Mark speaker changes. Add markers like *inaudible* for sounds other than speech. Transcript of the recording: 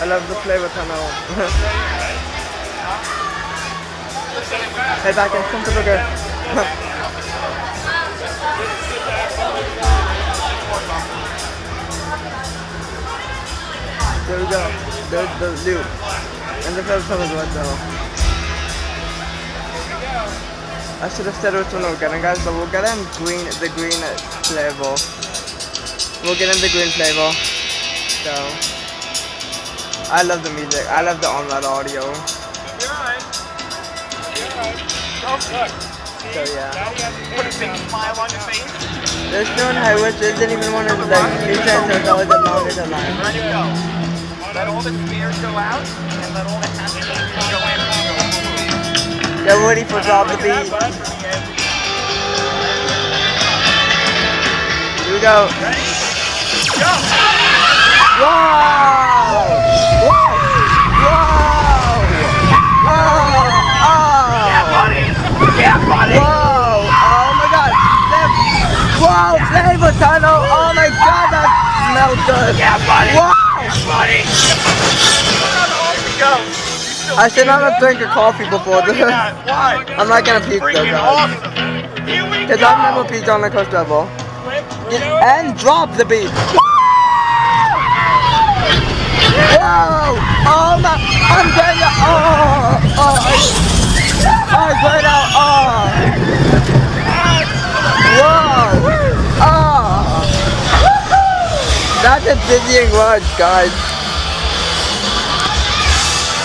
Speaker 1: I love the flavor, with head back and come to booger. *laughs* There we go. There's the loop. And the flavor tunnel is right though. I should have said which one we're getting, guys, but we'll get in green, the green flavor. We'll get in the green flavor. So, I love the music. I love the online audio.
Speaker 2: You're right. You're right.
Speaker 1: So yeah.
Speaker 2: Put a big smile on your face.
Speaker 1: This one, I wish isn't even one of the features that's always the longest alive.
Speaker 2: Ready to go. Let all the smears go out and let all the happy things go in.
Speaker 1: Get ready for drop the beat. Here we go.
Speaker 2: Ready? Go!
Speaker 1: Wow! Oh! Whoa! Oh Whoa! Flavor tunnel! Oh my god, that smells good!
Speaker 2: Yeah, buddy!
Speaker 1: Wow! I should not have drank a coffee before this.
Speaker 2: Why? *laughs*
Speaker 1: I'm not gonna peek though, guys.
Speaker 2: awesome! Here we
Speaker 1: Because
Speaker 2: go!
Speaker 1: I've never peeked on a coast level. And drop the beat. Whoa! Oh my! I'm going to. Oh! Oh! I, I'm going out. Oh! That's a dizzying word, guys.